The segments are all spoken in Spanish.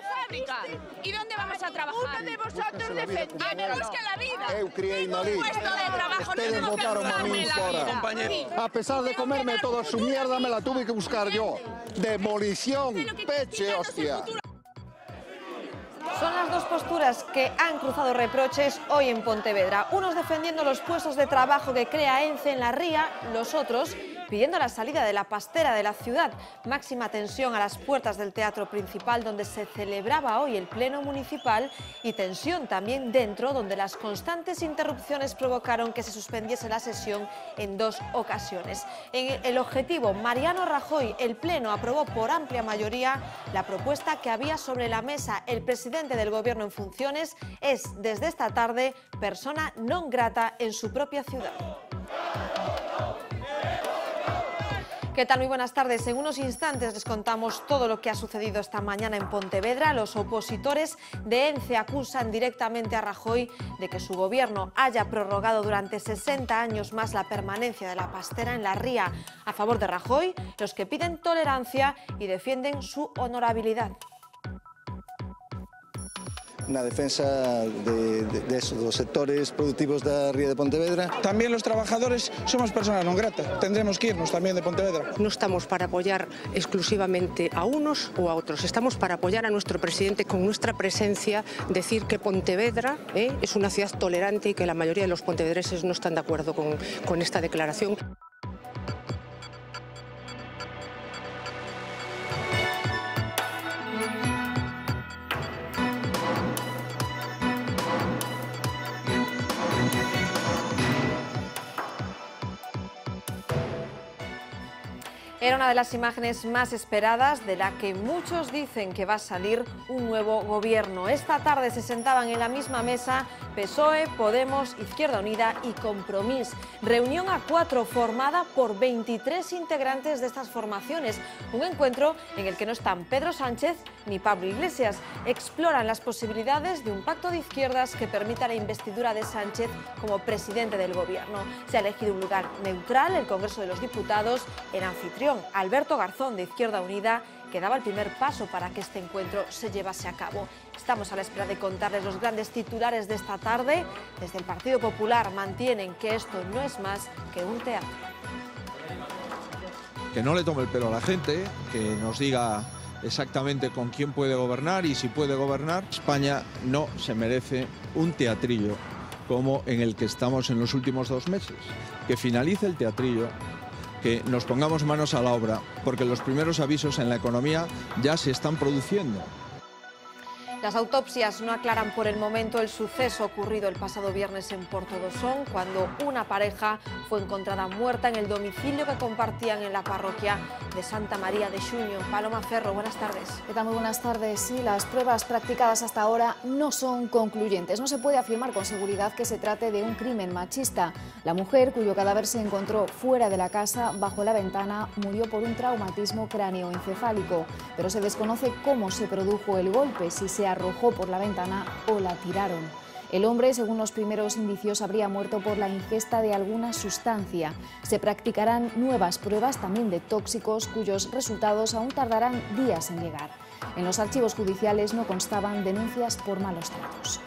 la fábrica. ¿Y dónde vamos a trabajar? Uno de vosotros A defendiendo. busca la vida. Eu criei puesto de trabajo, no Ustedes tengo que votaron a buscarme mí la vida. A pesar de comerme toda su mierda, me la tuve que buscar yo. Demolición, peche, hostia. Son las dos posturas que han cruzado reproches hoy en Pontevedra. Unos defendiendo los puestos de trabajo que crea ENCE en la ría, los otros pidiendo la salida de la pastera de la ciudad. Máxima tensión a las puertas del teatro principal donde se celebraba hoy el pleno municipal y tensión también dentro donde las constantes interrupciones provocaron que se suspendiese la sesión en dos ocasiones. En el objetivo, Mariano Rajoy, el pleno aprobó por amplia mayoría la propuesta que había sobre la mesa el presidente del gobierno en funciones es desde esta tarde persona non grata en su propia ciudad. ¿Qué tal? Muy buenas tardes. En unos instantes les contamos todo lo que ha sucedido esta mañana en Pontevedra. Los opositores de ENCE acusan directamente a Rajoy de que su gobierno haya prorrogado durante 60 años más la permanencia de la pastera en la ría. A favor de Rajoy, los que piden tolerancia y defienden su honorabilidad. Na defensa de, de, de eso, dos sectores productivos da Ría de Pontevedra. También los trabajadores somos personas non grata. Tendremos que irnos también de Pontevedra. No estamos para apoyar exclusivamente a unos o a otros, estamos para apoyar a nuestro presidente con nuestra presencia, decir que Pontevedra ¿eh? es una ciudad tolerante y que la mayoría de los pontevedreses no están de acuerdo con, con esta declaración. Era una de las imágenes más esperadas de la que muchos dicen que va a salir un nuevo gobierno. Esta tarde se sentaban en la misma mesa PSOE, Podemos, Izquierda Unida y Compromís. Reunión a cuatro formada por 23 integrantes de estas formaciones. Un encuentro en el que no están Pedro Sánchez ni Pablo Iglesias. Exploran las posibilidades de un pacto de izquierdas que permita la investidura de Sánchez como presidente del gobierno. Se ha elegido un lugar neutral, el Congreso de los Diputados, en anfitrión Alberto Garzón de Izquierda Unida, que daba el primer paso para que este encuentro se llevase a cabo. Estamos a la espera de contarles los grandes titulares de esta tarde. Desde el Partido Popular mantienen que esto no es más que un teatro. Que no le tome el pelo a la gente, que nos diga exactamente con quién puede gobernar y si puede gobernar. España no se merece un teatrillo como en el que estamos en los últimos dos meses. Que finalice el teatrillo que nos pongamos manos a la obra, porque los primeros avisos en la economía ya se están produciendo. Las autopsias no aclaran por el momento el suceso ocurrido el pasado viernes en Portodosón, cuando una pareja fue encontrada muerta en el domicilio que compartían en la parroquia de Santa María de Xuño. Paloma Ferro, buenas tardes. ¿Qué tal? Muy buenas tardes. Sí, las pruebas practicadas hasta ahora no son concluyentes. No se puede afirmar con seguridad que se trate de un crimen machista. La mujer, cuyo cadáver se encontró fuera de la casa, bajo la ventana, murió por un traumatismo cráneoencefálico, pero se desconoce cómo se produjo el golpe, si se arrojó por la ventana o la tiraron. El hombre, según los primeros indicios, habría muerto por la ingesta de alguna sustancia. Se practicarán nuevas pruebas también de tóxicos cuyos resultados aún tardarán días en llegar. En los archivos judiciales no constaban denuncias por malos tratos.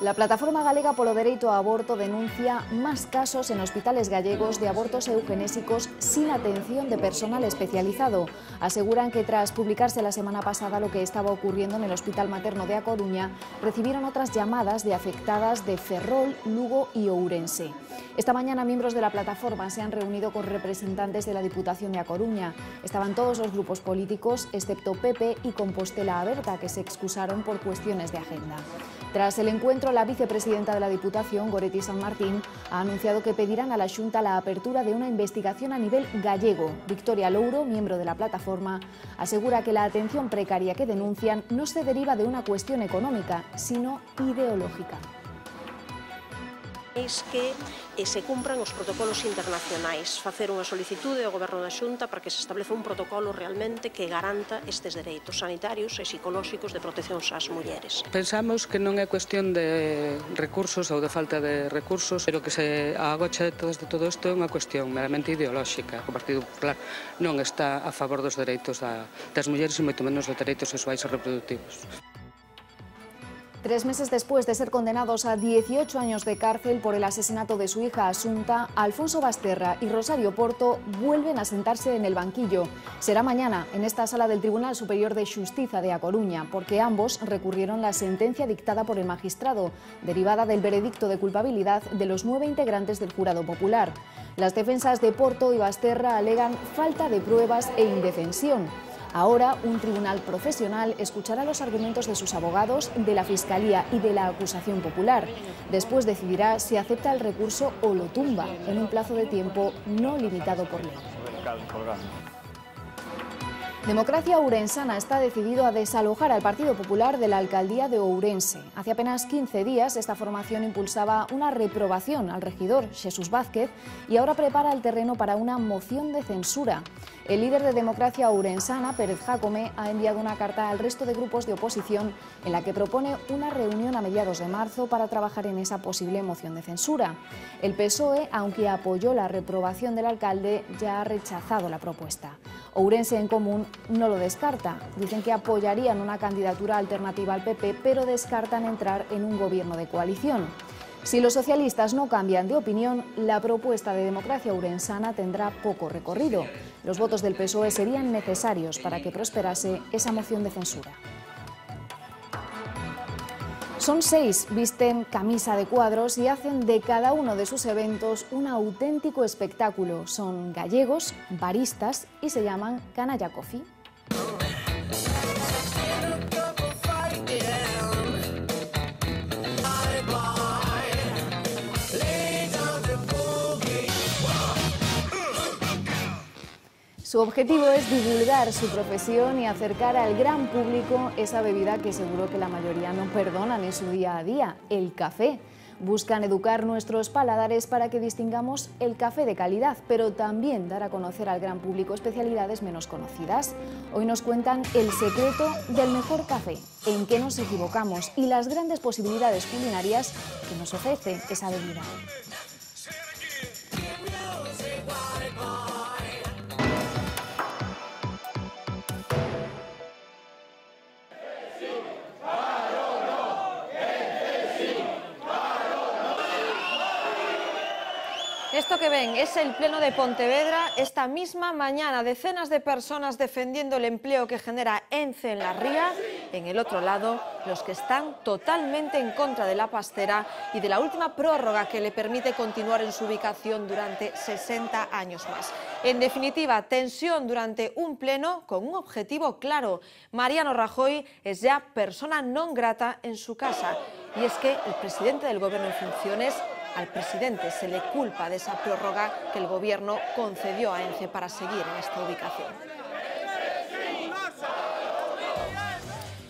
La plataforma galega polo dereito ao aborto denuncia máis casos en hospitales gallegos de abortos eugenésicos sin atención de personal especializado. Aseguran que tras publicarse la semana pasada lo que estaba ocurriendo en el Hospital Materno de A Coruña, recibieron otras llamadas de afectadas de Ferrol, Lugo y Ourense. Esta mañana miembros de la plataforma se han reunido con representantes de la Diputación de A Coruña. Estaban todos los grupos políticos, excepto PP y Compostela Aberta, que se excusaron por cuestiones de agenda. Tras el encuentro, la vicepresidenta de la Diputación, Goretti San Martín, ha anunciado que pedirán a la Junta la apertura de una investigación a nivel gallego. Victoria Louro, miembro de la plataforma, asegura que la atención precaria que denuncian no se deriva de una cuestión económica, sino ideológica. e se cumpran os protocolos internacionais. Facer unha solicitude ao Goberno da Xunta para que se estableza un protocolo realmente que garanta estes dereitos sanitarios e psicolóxicos de protección ás mulleres. Pensamos que non é cuestión de recursos ou de falta de recursos, pero que se agocha de todo, de todo isto é unha cuestión meramente ideolóxica. O Partido Popular non está a favor dos dereitos das mulleres e moito menos dos dereitos sexuais e reproductivos. Tres meses después de ser condenados a 18 años de cárcel por el asesinato de su hija Asunta, Alfonso Basterra y Rosario Porto vuelven a sentarse en el banquillo. Será mañana en esta sala del Tribunal Superior de Justicia de A Coruña, porque ambos recurrieron la sentencia dictada por el magistrado, derivada del veredicto de culpabilidad de los nueve integrantes del jurado popular. Las defensas de Porto y Basterra alegan falta de pruebas e indefensión. Ahora, un tribunal profesional escuchará los argumentos de sus abogados, de la Fiscalía y de la acusación popular. Después decidirá si acepta el recurso o lo tumba, en un plazo de tiempo no limitado por ley. Democracia Ourensana está decidido a desalojar al Partido Popular de la alcaldía de Ourense. Hace apenas 15 días esta formación impulsaba una reprobación al regidor Jesús Vázquez y ahora prepara el terreno para una moción de censura. El líder de Democracia Ourensana, Pérez Jacome, ha enviado una carta al resto de grupos de oposición en la que propone una reunión a mediados de marzo para trabajar en esa posible moción de censura. El PSOE, aunque apoyó la reprobación del alcalde, ya ha rechazado la propuesta. Ourense en Común no lo descarta. Dicen que apoyarían una candidatura alternativa al PP, pero descartan entrar en un gobierno de coalición. Si los socialistas no cambian de opinión, la propuesta de democracia urensana tendrá poco recorrido. Los votos del PSOE serían necesarios para que prosperase esa moción de censura. Son seis, visten camisa de cuadros y hacen de cada uno de sus eventos un auténtico espectáculo. Son gallegos, baristas y se llaman Canalla Coffee. Su objetivo es divulgar su profesión y acercar al gran público esa bebida que seguro que la mayoría no perdonan en su día a día, el café. Buscan educar nuestros paladares para que distingamos el café de calidad, pero también dar a conocer al gran público especialidades menos conocidas. Hoy nos cuentan el secreto del mejor café, en qué nos equivocamos y las grandes posibilidades culinarias que nos ofrece esa bebida. Que ven es el Pleno de Pontevedra. Esta misma mañana, decenas de personas defendiendo el empleo que genera ENCE en la ría. En el otro lado, los que están totalmente en contra de la pastera y de la última prórroga que le permite continuar en su ubicación durante 60 años más. En definitiva, tensión durante un pleno con un objetivo claro. Mariano Rajoy es ya persona non grata en su casa. Y es que el presidente del gobierno en funciones al presidente se le culpa de esa prórroga que el gobierno concedió a ENCE para seguir en esta ubicación.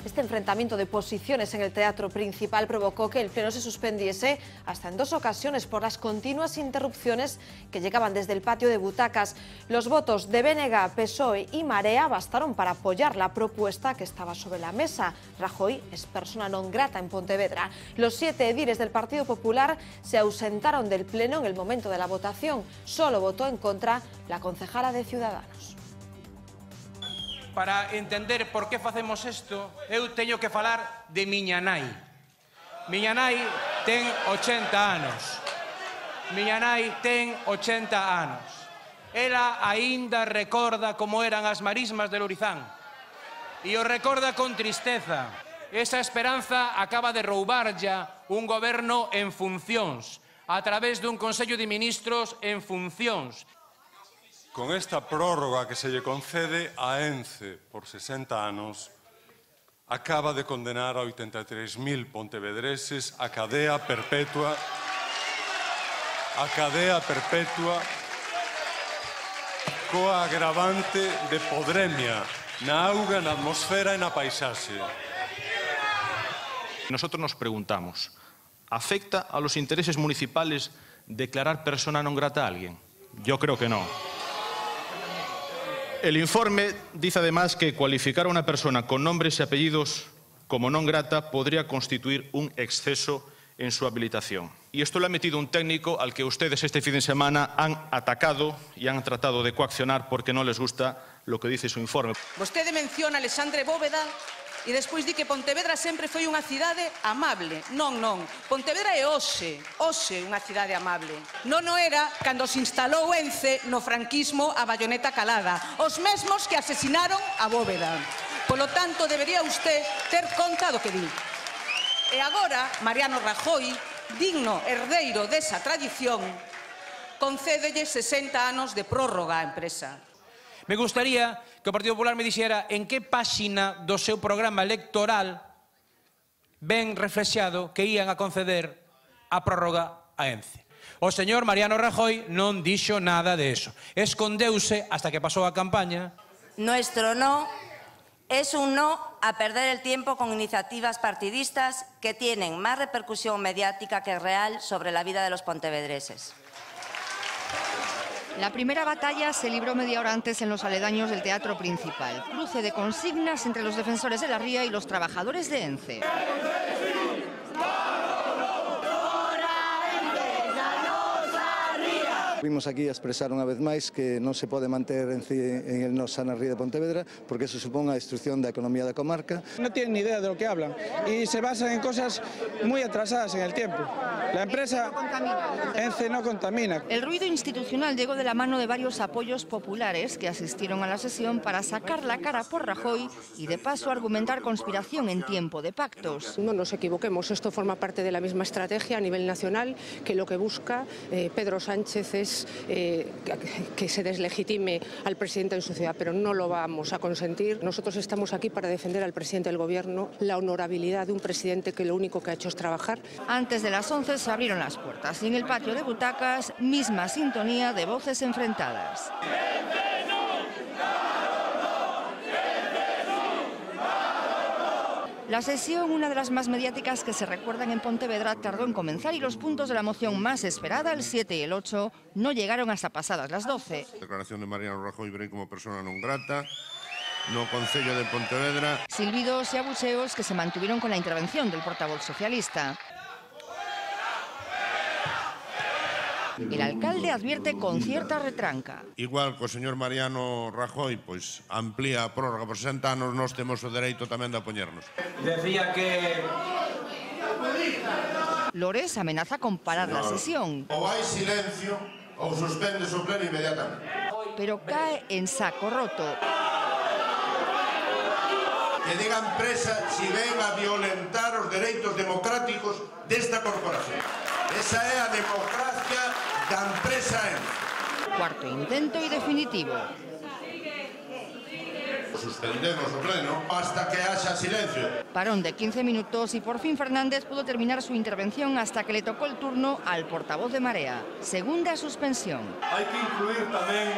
Este enfrentamiento de posiciones en el teatro principal provocó que el pleno se suspendiese hasta en dos ocasiones por las continuas interrupciones que llegaban desde el patio de butacas. Los votos de BNG, PSOE y Marea bastaron para apoyar la propuesta que estaba sobre la mesa. Rajoy es persona non grata en Pontevedra. Los siete ediles del Partido Popular se ausentaron del pleno en el momento de la votación. Solo votó en contra la concejala de Ciudadanos. para entender por que facemos isto, eu teño que falar de miña nai. Miña nai ten 80 anos. Miña nai ten 80 anos. Ela aínda recorda como eran as marismas de Lourizán. E o recorda con tristeza. Esa esperanza acaba de roubarlla un goberno en funcións, a través dun Consello de Ministros en funcións, Con esta prórroga que se lle concede a ENCE por 60 anos, acaba de condenar a 83.000 pontevedreses a cadea perpetua a cadea perpetua coa agravante de podremia na auga, na atmosfera e na paisaxe. Nosotros nos preguntamos, ¿afecta a los intereses municipales declarar persona non grata a alguien? Yo creo que no. El informe dice además que cualificar a una persona con nombres y apellidos como non grata podría constituir un exceso en su habilitación. Y esto lo ha metido un técnico al que ustedes este fin de semana han atacado y han tratado de coaccionar porque no les gusta lo que dice su informe. Vostede menciona Alexandre Bóveda E despois di que Pontevedra sempre foi unha cidade amable. Non, non. Pontevedra é hoxe, hoxe unha cidade amable. Non o era cando se instalou Ence no franquismo a bayoneta calada. Os mesmos que asesinaron a Bóveda. Polo tanto, debería usted ter conta do que di. E agora, Mariano Rajoy, digno herdeiro desa tradición, concédelle 60 anos de prórroga á empresa. Me gustaría que o Partido Popular me dixera en que páxina do seu programa electoral ben reflexado que ían a conceder a prórroga a ENCE. O señor Mariano Rajoy non dixo nada de eso. Escondeuse hasta que pasou a campaña. Nuestro no es un no a perder el tiempo con iniciativas partidistas que tienen más repercusión mediática que real sobre la vida de los pontevedreses. La primera batalla se libró media hora antes en los aledaños del teatro principal. Cruce de consignas entre los defensores de la ría y los trabajadores de ENCE. Vimos aquí a expresar unha vez máis que non se pode manter en, en el nosa na ría de Pontevedra porque eso supón a destrucción da economía da comarca. No tienen ni idea de lo que hablan y se basan en cosas muy atrasadas en el tiempo. La empresa ENCE no contamina. El ruido institucional llegó de la mano de varios apoyos populares que asistieron a la sesión para sacar la cara por Rajoy y de paso argumentar conspiración en tiempo de pactos. No nos equivoquemos, esto forma parte de la misma estrategia a nivel nacional que lo que busca eh, Pedro Sánchez es eh, que se deslegitime al presidente en su ciudad, pero no lo vamos a consentir. Nosotros estamos aquí para defender al presidente del Gobierno, la honorabilidad de un presidente que lo único que ha hecho es trabajar. Antes de las 11 se abrieron las puertas y en el patio de butacas, misma sintonía de voces enfrentadas. La sesión, una de las más mediáticas que se recuerdan en Pontevedra, tardó en comenzar y los puntos de la moción más esperada, el 7 y el 8, no llegaron hasta pasadas las 12. Declaración de Mariano Rajoy Brey como persona non grata no Concello de Pontevedra. Silbidos y abucheos que se mantuvieron con la intervención del portavoz socialista. El alcalde advierte con cierta retranca. Igual co señor Mariano Rajoy, pois amplía a prórroga por 60 anos, nós temos o dereito tamén de apoñernos. Decía que Lores amenaza con parar la sesión. Ou hai silencio ou suspendes o pleno inmediatamente. Pero cae en saco roto. Que digan presa si ven a violentar os dereitos democráticos desta corporación. Esa é a democracia da empresa ENF. Cuarto intento e definitivo. Suspendemos o pleno hasta que haxa silencio. Parón de 15 minutos y por fin Fernández pudo terminar su intervención hasta que le tocó el turno al portavoz de Marea. Segunda suspensión. Hai que incluir tamén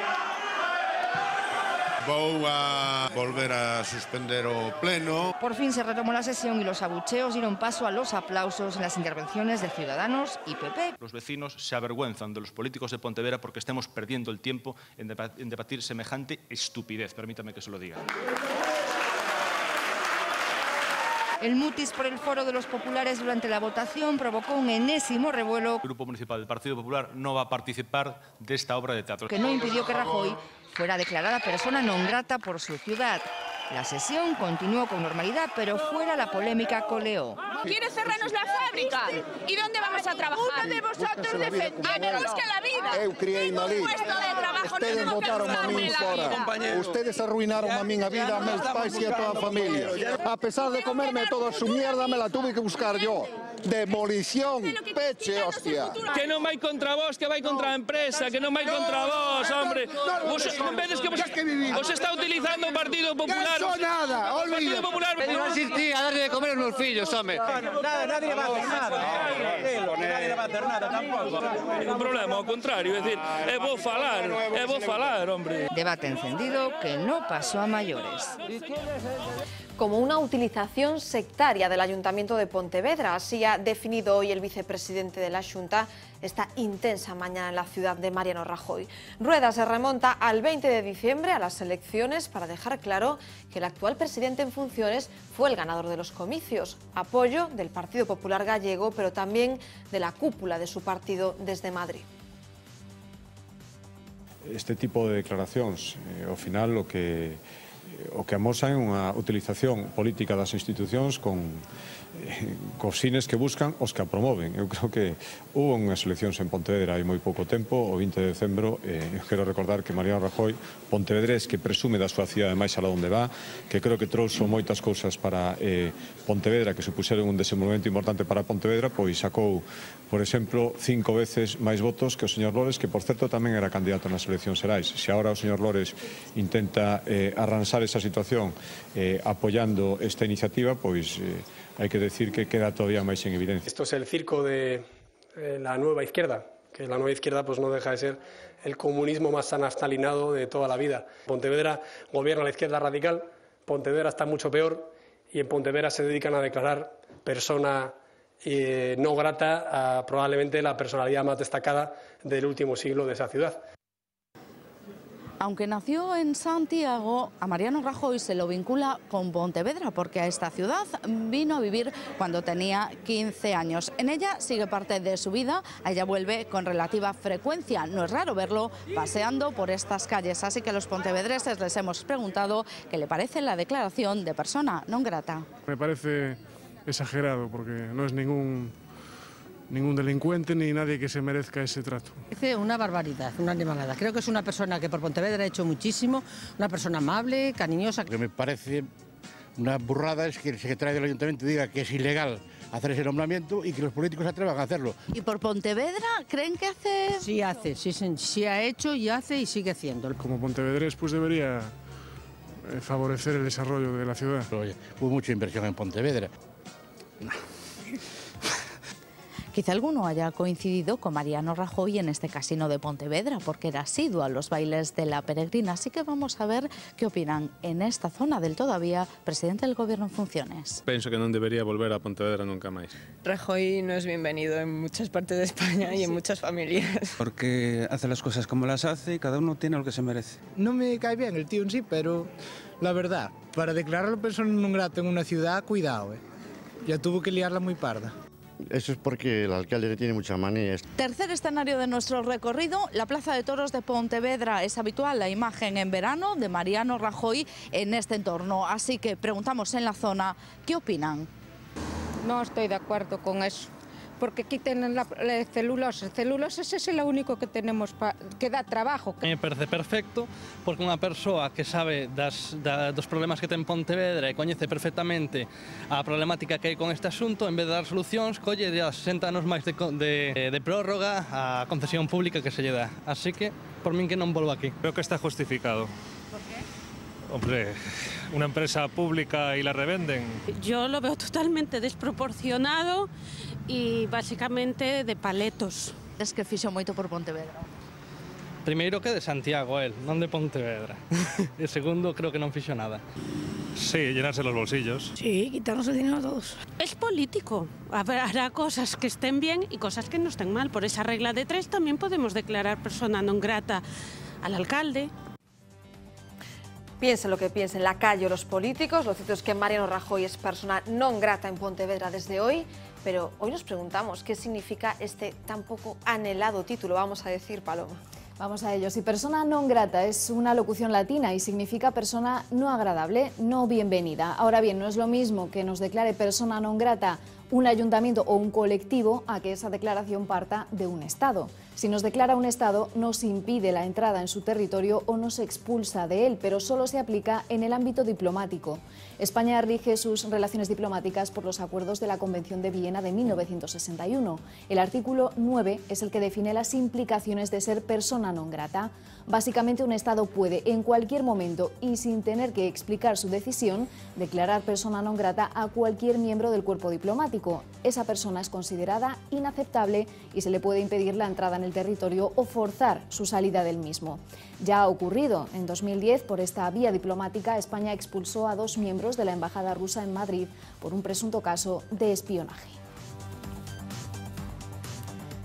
Vou a volver a suspender o pleno. Por fin se retomó la sesión y los abucheos dieron paso a los aplausos en las intervenciones de Ciudadanos y PP. Los vecinos se avergüenzan de los políticos de Pontevedra porque estemos perdiendo el tiempo en debatir semejante estupidez. Permítame que se lo diga. El mutis por el foro de los populares durante la votación provocó un enésimo revuelo El Grupo Municipal del Partido Popular no va a participar de esta obra de teatro. que no impidió que Rajoy fuera declarada persona non grata por su ciudad. La sesión continuó con normalidad, pero fuera la polémica coleó. ¿Quiere cerrarnos la fábrica? ¿Y dónde vamos a trabajar? Uno de vosotros defendemos era. que la vida. Eu criei Malí. un puesto de trabajo, no Ustedes botaron a la fora. Ustedes arruinaron a min a vida, a meus pais e a toda a familia. A pesar de comerme toda su mierda, me la tuve que buscar yo. Demolición, peche, hostia. Que non vai contra vos, que vai contra a empresa, que non vai contra vos, hombre. Vos vedes que vos, vos está utilizando o Partido Popular. Eso nada, o Partido Popular. Pero vas a ir ti a darle de comer a unos fillos, hombre. Nada, nadie va a hacer nada. Nadie le va a hacer nada tampouco. Ningún problema, ao contrario, é dicir, é vos falar, é vos falar, hombre. Debate encendido que no pasó a mayores. Como una utilización sectaria del Ayuntamiento de Pontevedra. Así ha definido hoy el vicepresidente de la Junta esta intensa mañana en la ciudad de Mariano Rajoy. Rueda se remonta al 20 de diciembre a las elecciones para dejar claro que el actual presidente en funciones fue el ganador de los comicios. Apoyo del Partido Popular Gallego, pero también de la cúpula de su partido desde Madrid. Este tipo de declaracións, eh, ao final, o que o que amosan unha utilización política das institucións con cosines que buscan os que a promoven. Eu creo que hubo unhas eleccións en Pontevedra hai moi pouco tempo, o 20 de decembro, eh, eu quero recordar que Mariano Rajoy, Pontevedrés, que presume da súa cidade máis alá onde va, que creo que trouxo moitas cousas para eh, Pontevedra, que supuxeron un desenvolvemento importante para Pontevedra, pois sacou, por exemplo, cinco veces máis votos que o señor Lores, que por certo tamén era candidato nas eleccións xerais. Se agora o señor Lores intenta eh, arranxar esa situación eh, apoiando esta iniciativa, pois... Eh, hai que decir que queda todavía máis en evidencia. Esto es el circo de la nueva izquierda, que la nueva izquierda pues no deja de ser el comunismo más anastalinado de toda la vida. Pontevedra gobierna la izquierda radical, Pontevedra está mucho peor y en Pontevedra se dedican a declarar persona eh, no grata a probablemente la personalidad más destacada del último siglo de esa ciudad. Aunque nació en Santiago, a Mariano Rajoy se lo vincula con Pontevedra porque a esta ciudad vino a vivir cuando tenía 15 años. En ella sigue parte de su vida, a ella vuelve con relativa frecuencia. No es raro verlo paseando por estas calles, así que a los pontevedreses les hemos preguntado qué le parece la declaración de persona non grata. Me parece exagerado porque no es ningún ningún delincuente ni nadie que se merezca ese trato. Parece una barbaridad, una animalada. Creo que es una persona que por Pontevedra ha hecho muchísimo, una persona amable, cariñosa. Lo que me parece una burrada es que el secretario del ayuntamiento diga que es ilegal hacer ese nombramiento y que los políticos se atrevan a hacerlo. ¿Y por Pontevedra creen que hace...? Sí hace, sí, sí ha hecho y hace y sigue haciendo. Como pontevedrés pues debería eh, favorecer el desarrollo de la ciudad. Oye, hubo mucha inversión en Pontevedra. Quizá alguno haya coincidido con Mariano Rajoy en este casino de Pontevedra porque era asiduo a los bailes de la peregrina, así que vamos a ver qué opinan en esta zona del todavía presidente del gobierno en funciones. Penso que non debería volver a Pontevedra nunca máis. Rajoy no es bienvenido en muchas partes de España y en muchas familias. Porque hace las cosas como las hace y cada uno tiene lo que se merece. No me cae bien el tío en sí, pero la verdad, para declararlo persona non grata en una ciudad, cuidado, eh. Ya tuvo que liarla muy parda. Eso es porque el alcalde tiene muchas manías. Tercer escenario de nuestro recorrido, la Plaza de Toros de Pontevedra. Es habitual la imagen en verano de Mariano Rajoy en este entorno. Así que preguntamos en la zona, ¿qué opinan? No estoy de acuerdo con eso. porque aquí tienen la, la celulosa. Celulosa ese é o único que tenemos pa, que dá trabajo. Me parece perfecto porque unha persoa que sabe das, da, dos problemas que ten Pontevedra e coñece perfectamente a problemática que hai con este asunto, en vez de dar solucións, colle de 60 anos máis de, de, de prórroga a concesión pública que se lle dá. Así que, por min que non volvo aquí. Creo que está justificado. Por qué? Hombre, una empresa pública y la revenden. Yo lo veo totalmente desproporcionado. Y básicamente de paletos. Es que fixo moito por Pontevedra. Primeiro que de Santiago, el, non de Pontevedra. e segundo, creo que non fixo nada. Sí, llenarse los bolsillos. Sí, quitarnos el dinero a todos. Es político. Habrá cosas que estén bien y cosas que no estén mal. Por esa regla de tres también podemos declarar persona non grata al alcalde, Piensen lo que piensen la calle o los políticos, lo cierto es que Mariano Rajoy es persona non grata en Pontevedra desde hoy, pero hoy nos preguntamos qué significa este tan poco anhelado título, vamos a decir, Paloma. Vamos a ello. Si persona non grata es una locución latina y significa persona no agradable, no bienvenida. Ahora bien, no es lo mismo que nos declare persona non grata un ayuntamiento o un colectivo a que esa declaración parta de un Estado. Si nos declara un Estado, nos impide la entrada en su territorio o nos expulsa de él, pero solo se aplica en el ámbito diplomático. España rige sus relaciones diplomáticas por los acuerdos de la Convención de Viena de 1961. El artículo 9 es el que define las implicaciones de ser persona non grata. Básicamente, un Estado puede, en cualquier momento y sin tener que explicar su decisión, declarar persona non grata a cualquier miembro del cuerpo diplomático. Esa persona es considerada inaceptable y se le puede impedir la entrada en el territorio o forzar su salida del mismo. Ya ha ocurrido. En 2010, por esta vía diplomática, España expulsó a dos miembros de la Embajada rusa en Madrid por un presunto caso de espionaje.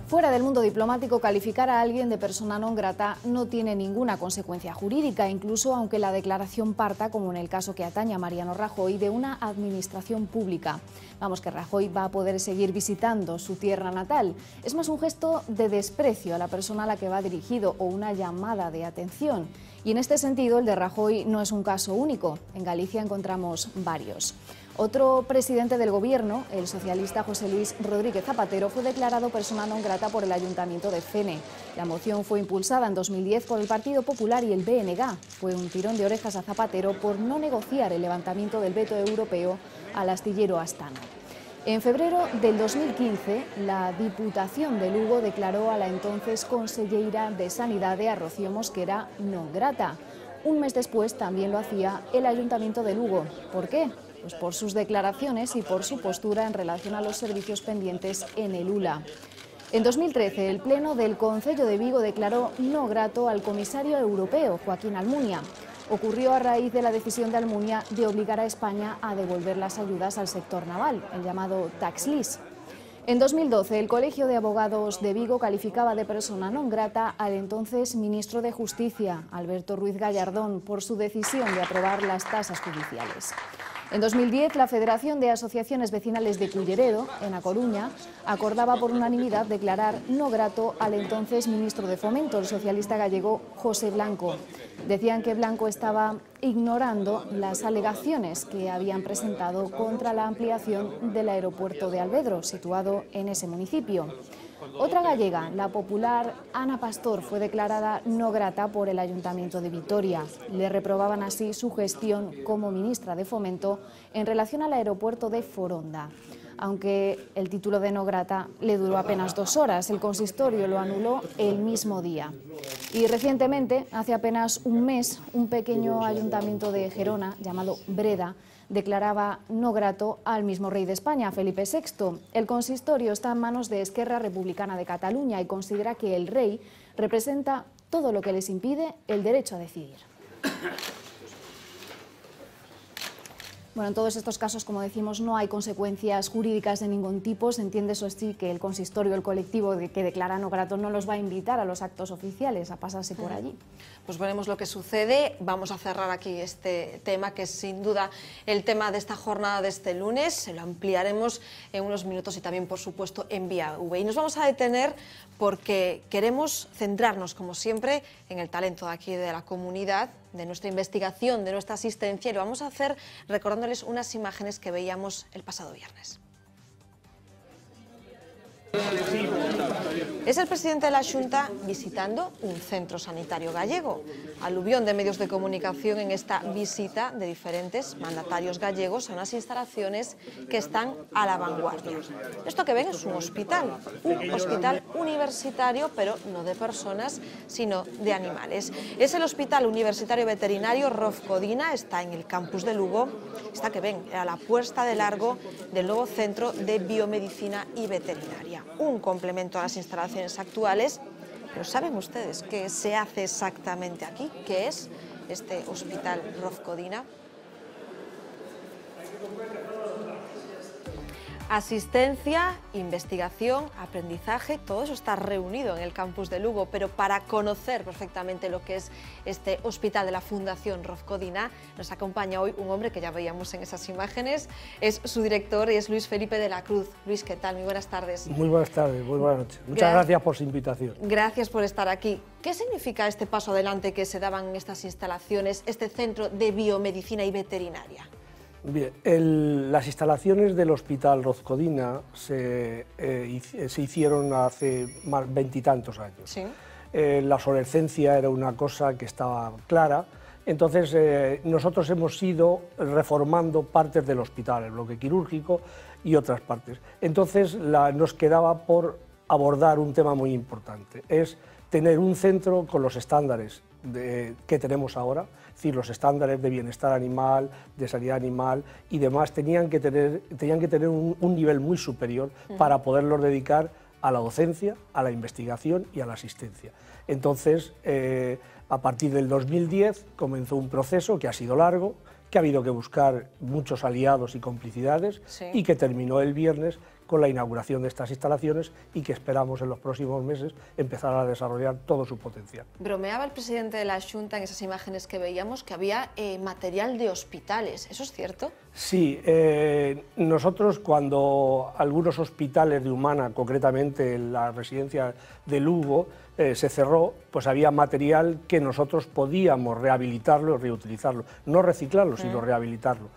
Fuera del mundo diplomático, calificar a alguien de persona non grata no tiene ninguna consecuencia jurídica, incluso aunque la declaración parta, como en el caso que atañe a Mariano Rajoy, de una administración pública. Vamos, que Rajoy va a poder seguir visitando su tierra natal. Es más un gesto de desprecio a la persona a la que va dirigido o una llamada de atención. Y en este sentido, el de Rajoy no es un caso único. En Galicia encontramos varios. Otro presidente del gobierno, el socialista José Luis Rodríguez Zapatero, fue declarado persona non grata por el Ayuntamiento de Fene. La moción fue impulsada en 2010 por el Partido Popular y el BNG. Fue un tirón de orejas a Zapatero por no negociar el levantamiento del veto europeo al astillero Astana. En febrero del 2015, la Diputación de Lugo declaró a la entonces consellera de Sanidad a Rocío Mosquera non grata. Un mes después también lo hacía el Ayuntamiento de Lugo. ¿Por qué? Pues por sus declaraciones y por su postura en relación a los servicios pendientes en el ULA. En 2013, el Pleno del Concello de Vigo declaró no grato al comisario europeo, Joaquín Almunia. Ocurrió a raíz de la decisión de Almunia de obligar a España a devolver las ayudas al sector naval, el llamado tax lease. En 2012, el Colegio de Abogados de Vigo calificaba de persona non grata al entonces ministro de Justicia, Alberto Ruiz Gallardón, por su decisión de aprobar las tasas judiciales. En 2010, la Federación de Asociaciones Vecinales de Culleredo, en A Coruña, acordaba por unanimidad declarar no grato al entonces ministro de Fomento, el socialista gallego José Blanco. Decían que Blanco estaba ignorando las alegaciones que habían presentado contra la ampliación del aeropuerto de Albedro, situado en ese municipio. Otra gallega, la popular Ana Pastor, fue declarada no grata por el Ayuntamiento de Vitoria. Le reprobaban así su gestión como ministra de Fomento en relación al aeropuerto de Foronda. Aunque el título de no grata le duró apenas dos horas, el consistorio lo anuló el mismo día. Y recientemente, hace apenas un mes, un pequeño ayuntamiento de Gerona, llamado Breda, declaraba no grato al mismo rey de España, Felipe VI. El consistorio está en manos de Esquerra Republicana de Cataluña y considera que el rey representa todo lo que les impide el derecho a decidir. Bueno, en todos estos casos, como decimos, no hay consecuencias jurídicas de ningún tipo. Se entiende, eso sí, que el consistorio, el colectivo que declara no grato, no los va a invitar a los actos oficiales a pasarse por allí. Pues veremos lo que sucede. Vamos a cerrar aquí este tema, que es sin duda el tema de esta jornada de este lunes. Se lo ampliaremos en unos minutos y también, por supuesto, en Vía V. Y nos vamos a detener porque queremos centrarnos, como siempre, en el talento de aquí de la comunidad, de nuestra investigación, de nuestra asistencia, y lo vamos a hacer recordándoles unas imágenes que veíamos el pasado viernes. Es el presidente de la Junta visitando un centro sanitario gallego. Aluvión de medios de comunicación en esta visita de diferentes mandatarios gallegos a unas instalaciones que están a la vanguardia. Esto que ven es un hospital, un hospital universitario, pero no de personas, sino de animales. Es el Hospital Universitario Veterinario Rofcodina, está en el campus de Lugo, está que ven a la puesta de largo del nuevo centro de biomedicina y veterinaria un complemento a las instalaciones actuales, pero ¿saben ustedes qué se hace exactamente aquí? ¿Qué es este Hospital Rofcodina? Asistencia, investigación, aprendizaje, todo eso está reunido en el campus de Lugo, pero para conocer perfectamente lo que es este hospital de la Fundación Rofcodina, nos acompaña hoy un hombre que ya veíamos en esas imágenes, es su director y es Luis Felipe de la Cruz. Luis, ¿qué tal? Muy buenas tardes. Muy buenas tardes, muy buenas noches. Muchas gracias por su invitación. Gracias por estar aquí. ¿Qué significa este paso adelante que se daban en estas instalaciones, este centro de biomedicina y veterinaria? Bien, las instalaciones del Hospital Rozcodina se, eh, se hicieron hace más veintitantos años. Eh, la obsolescencia era una cosa que estaba clara, entonces eh, nosotros hemos ido reformando partes del hospital, el bloque quirúrgico y otras partes. Entonces nos quedaba por abordar un tema muy importante, es tener un centro con los estándares que tenemos ahora, es decir, los estándares de bienestar animal, de sanidad animal y demás tenían que tener, tenían que tener un, nivel muy superior para poderlos dedicar a la docencia, a la investigación y a la asistencia. Entonces, eh, a partir del 2010 comenzó un proceso que ha sido largo, que ha habido que buscar muchos aliados y complicidades y que terminó el viernes con la inauguración de estas instalaciones y que esperamos en los próximos meses empezar a desarrollar todo su potencial. Bromeaba el presidente de la Junta en esas imágenes que veíamos que había eh, material de hospitales, ¿eso es cierto? Sí, eh, nosotros cuando algunos hospitales de Humana, concretamente la residencia de Lugo, eh, se cerró, pues había material que nosotros podíamos rehabilitarlo y reutilizarlo, no reciclarlo, sino rehabilitarlo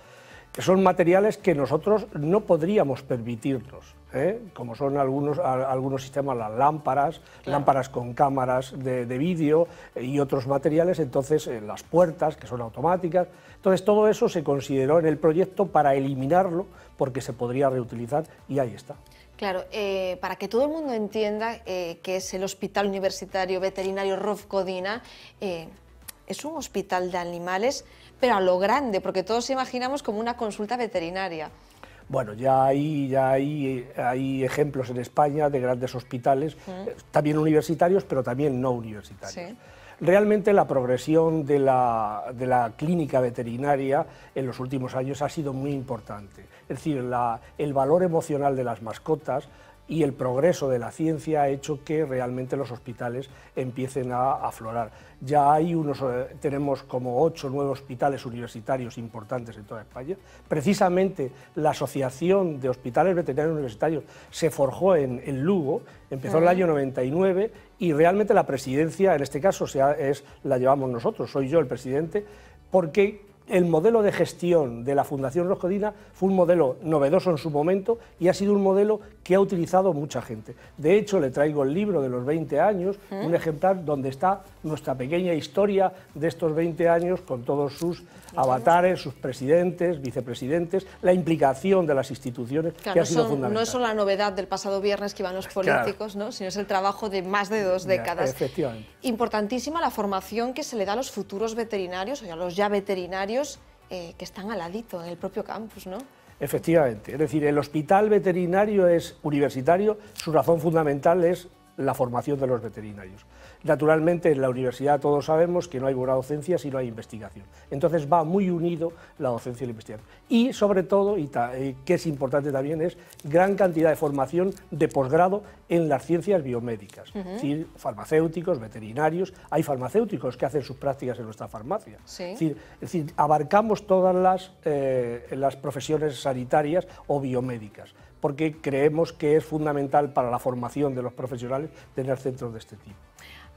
son materiales que nosotros no podríamos permitirnos, ¿eh? como son algunos, algunos sistemas, las lámparas, lámparas con cámaras de, vídeo eh, y otros materiales, entonces eh, las puertas, que son automáticas. Entonces todo eso se consideró en el proyecto para eliminarlo, porque se podría reutilizar y ahí está. Claro, para que todo el mundo entienda que es el Hospital Universitario Veterinario Rofcodina, es un hospital de animales, pero a lo grande, porque todos imaginamos como una consulta veterinaria. Bueno, ya hay, ya hay, hay ejemplos en España de grandes hospitales, eh, también universitarios, pero también no universitarios. Realmente la progresión de la, de la, clínica veterinaria en los últimos años ha sido muy importante. Es decir, la, el valor emocional de las mascotas y el progreso de la ciencia ha hecho que realmente los hospitales empiecen a aflorar. Ya hay unos, eh, tenemos como ocho nuevos hospitales universitarios importantes en toda España. Precisamente la Asociación de Hospitales Veterinarios Universitarios se forjó en, Lugo, empezó en el año 99 y realmente la presidencia, en este caso es, la llevamos nosotros, soy yo el presidente, porque el modelo de gestión de la Fundación Roscodina fue un modelo novedoso en su momento y ha sido un modelo que ha utilizado mucha gente. De hecho, le traigo el libro de los 20 años, ¿Mm? un ejemplar donde está nuestra pequeña historia de estos 20 años con todos sus avatares, sus presidentes, vicepresidentes, la implicación de las instituciones que ha sido fundamental. No es solo la novedad del pasado viernes que iban los políticos, ¿no? sino es el trabajo de más de dos décadas. efectivamente. Importantísima la formación que se le da a los futuros veterinarios, o a los ya veterinarios eh, que están al ladito, en el propio campus, ¿no? Efectivamente, es decir, el hospital veterinario es universitario, su razón fundamental es la formación de los veterinarios. Naturalmente, en la universidad todos sabemos que no hay buena docencia si no hay investigación. Entonces va muy unido la docencia y la investigación. Y sobre todo, y eh, que es importante también, es gran cantidad de formación de posgrado en las ciencias biomédicas. Es decir, farmacéuticos, veterinarios, hay farmacéuticos que hacen sus prácticas en nuestra farmacia. Es, decir, abarcamos todas las, eh, las profesiones sanitarias o biomédicas porque creemos que es fundamental para la formación de los profesionales tener centros de este tipo.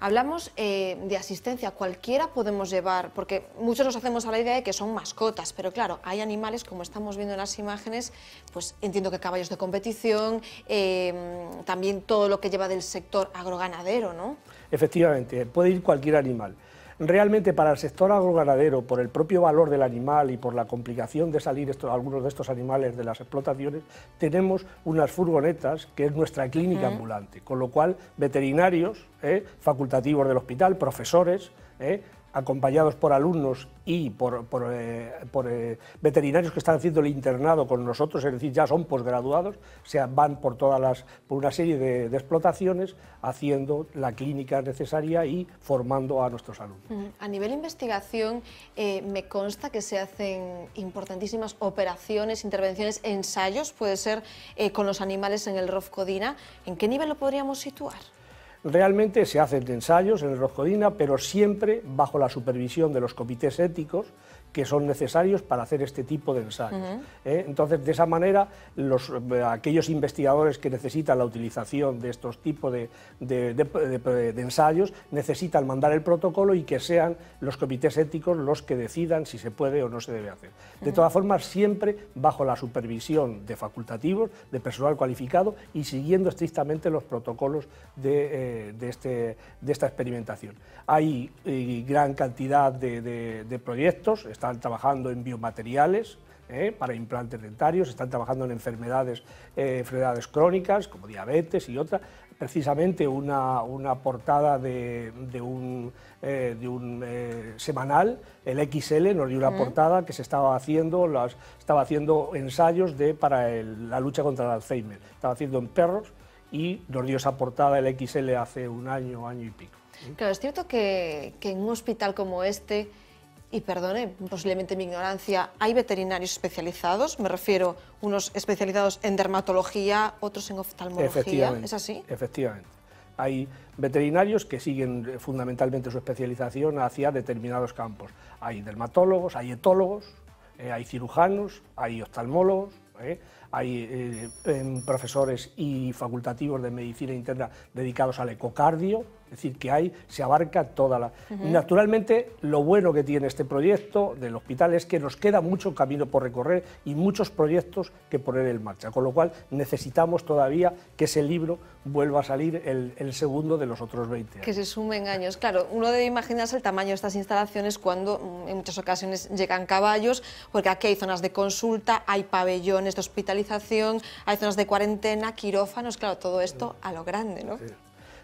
Hablamos eh, de asistencia, cualquiera podemos llevar, porque muchos nos hacemos a la idea de que son mascotas, pero claro, hay animales, como estamos viendo en las imágenes, pues entiendo que caballos de competición, eh, también todo lo que lleva del sector agroganadero, ¿no? Efectivamente, puede ir cualquier animal. Realmente para el sector agroganadero, por el propio valor del animal y por la complicación de salir algunos de estos animales de las explotaciones, tenemos unas furgonetas que es nuestra clínica ambulante, con lo cual veterinarios, eh, facultativos del hospital, profesores, eh, acompañados por alumnos y por, eh, eh, veterinarios que están haciendo el internado con nosotros, es decir, ya son posgraduados, o sea, van por, todas las, por una serie de, explotaciones haciendo la clínica necesaria y formando a nuestros alumnos. A nivel investigación, eh, me consta que se hacen importantísimas operaciones, intervenciones, ensayos, puede ser con los animales en el ROFCODINA. ¿En qué nivel lo podríamos situar? Realmente se hacen ensayos en el Roscodina, pero siempre bajo la supervisión de los comités éticos que son necesarios para hacer este tipo de ensayos. ¿eh? Entonces, de esa manera, los, eh, aquellos investigadores que necesitan la utilización de estos tipos de, ensayos necesitan mandar el protocolo y que sean los comités éticos los que decidan si se puede o no se debe hacer. De todas formas, siempre bajo la supervisión de facultativos, de personal cualificado y siguiendo estrictamente los protocolos de, eh, este, esta experimentación. Hay gran cantidad de proyectos, están trabajando en biomateriales ¿eh? para implantes dentarios, están trabajando en enfermedades, eh, enfermedades crónicas como diabetes y otras. Precisamente una, una portada de, de un, eh, de un semanal, el XL, nos dio una portada que se estaba haciendo, las, estaba haciendo ensayos de, para la lucha contra el Alzheimer. Estaba haciendo en perros y nos dio esa portada el XL hace un año, año y pico. Claro, es cierto que, que en un hospital como este Y perdone, posiblemente mi ignorancia, ¿hay veterinarios especializados? Me refiero, unos especializados en dermatología, otros en oftalmología, ¿es así? Efectivamente. Hay veterinarios que siguen eh, fundamentalmente su especialización hacia determinados campos. Hay dermatólogos, hay etólogos, eh, hay cirujanos, hay oftalmólogos, eh, hay profesores y facultativos de medicina interna dedicados al ecocardio, decir, que hay, se abarca toda la... Naturalmente, lo bueno que tiene este proyecto del hospital es que nos queda mucho camino por recorrer y muchos proyectos que poner en marcha, con lo cual necesitamos todavía que ese libro vuelva a salir el, segundo de los otros 20 Que se sumen años. Claro, uno debe imaginarse el tamaño de estas instalaciones cuando mm, en muchas ocasiones llegan caballos, porque aquí hay zonas de consulta, hay pabellones de hospitalización, hay zonas de cuarentena, quirófanos, claro, todo esto a lo grande, ¿no?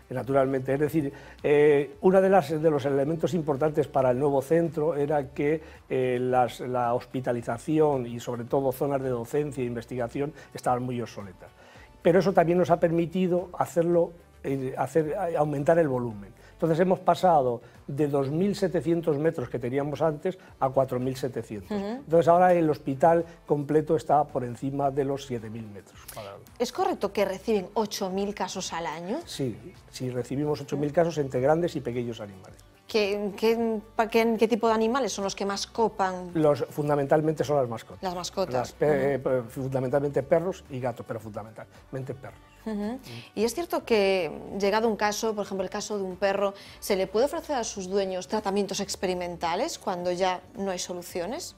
Naturalmente. Es decir, eh, uno de, de, los elementos importantes para el nuevo centro era que eh, la hospitalización y sobre todo zonas de docencia e investigación estaban muy obsoletas. Pero eso también nos ha permitido hacerlo, eh, hacer, aumentar el volumen. Entonces hemos pasado de 2.700 metros que teníamos antes a 4.700. Entonces ahora el hospital completo está por encima de los 7.000 metros ¿Es correcto que reciben 8.000 casos al año? Sí, sí, recibimos 8.000 casos entre grandes y pequeños animales. ¿Qué, qué, tipo de animales son los que más copan? Los, fundamentalmente son las mascotas. Las mascotas. Eh, fundamentalmente perros y gatos, pero fundamentalmente perros. Y es cierto que, llegado un caso, por ejemplo el caso de un perro, ¿se le puede ofrecer a sus dueños tratamientos experimentales cuando ya no hay soluciones?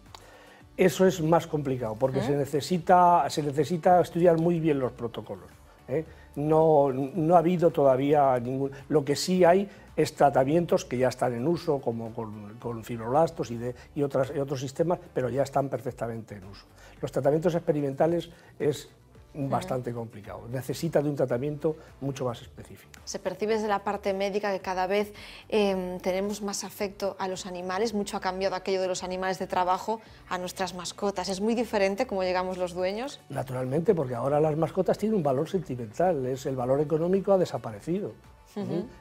Eso es más complicado, porque se, necesita, se necesita estudiar muy bien los protocolos. ¿eh? No, no ha habido todavía ningún... Lo que sí hay es tratamientos que ya están en uso, como con, con fibroblastos y, de, y, otras, y otros sistemas, pero ya están perfectamente en uso. Los tratamientos experimentales es bastante complicado. Necesita de un tratamiento mucho más específico. Se percibe desde la parte médica que cada vez em, tenemos más afecto a los animales, mucho ha cambiado aquello de los animales de trabajo a nuestras mascotas. ¿Es muy diferente cómo llegamos los dueños? Naturalmente, porque ahora las mascotas tienen un valor sentimental, es el valor económico ha desaparecido.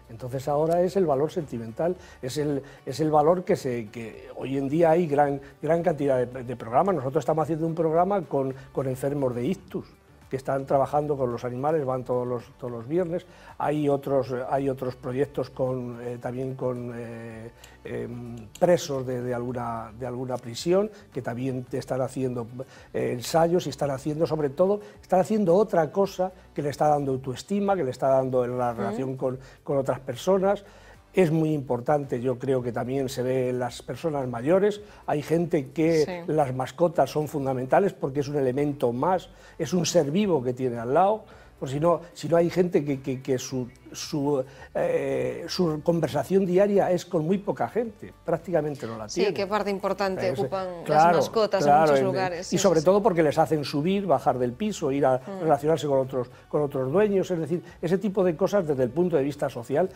Entonces ahora es el valor sentimental, es el, es el valor que, se, que hoy en día hay gran, gran cantidad de, de programas. Nosotros estamos haciendo un programa con, con enfermos de ictus que están trabajando con los animales, van todos los, todos los viernes. Hay otros, hay otros proyectos con, eh, también con eh, em, presos de, alguna, de alguna prisión, que también están haciendo eh, ensayos y están haciendo, sobre todo, están haciendo otra cosa que le está dando autoestima, que le está dando en la relación con, con otras personas. Es muy importante, yo creo que también se ve en las personas mayores. Hay gente que las mascotas son fundamentales porque es un elemento más, es un ser vivo que tiene al lado. Por si no, si no hay gente que, que, su, su, eh, su, conversación diaria es con muy poca gente, prácticamente no la tiene. Sí, qué parte importante ocupan las mascotas en muchos lugares. y sobre todo porque les hacen subir, bajar del piso, ir a mm. relacionarse con otros, con otros dueños, es decir, ese tipo de cosas desde el punto de vista social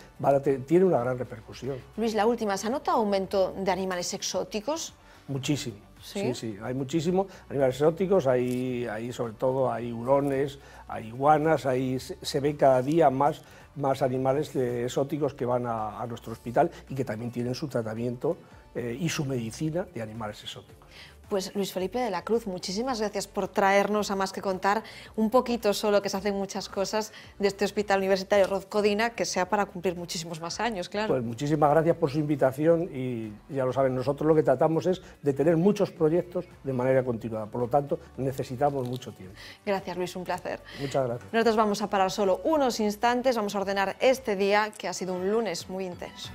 tiene una gran repercusión. Luis, la última, ¿se nota aumento de animales exóticos? Muchísimo. ¿Sí? sí, hay muchísimo animales exóticos, hay, hay sobre todo hay hurones, hay iguanas, hay, se ve cada día más, más animales exóticos que van a, nuestro hospital y que también tienen su tratamiento eh, y su medicina de animales exóticos. Pues Luis Felipe de la Cruz, muchísimas gracias por traernos a más que contar un poquito solo, que se hacen muchas cosas de este Hospital Universitario Rozcodina, que sea para cumplir muchísimos más años, claro. Pues muchísimas gracias por su invitación y ya lo saben, nosotros lo que tratamos es de tener muchos proyectos de manera continuada, por lo tanto necesitamos mucho tiempo. Gracias Luis, un placer. Muchas gracias. Nosotros vamos a parar solo unos instantes, vamos a ordenar este día que ha sido un lunes muy intenso.